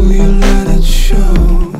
Will you let it show?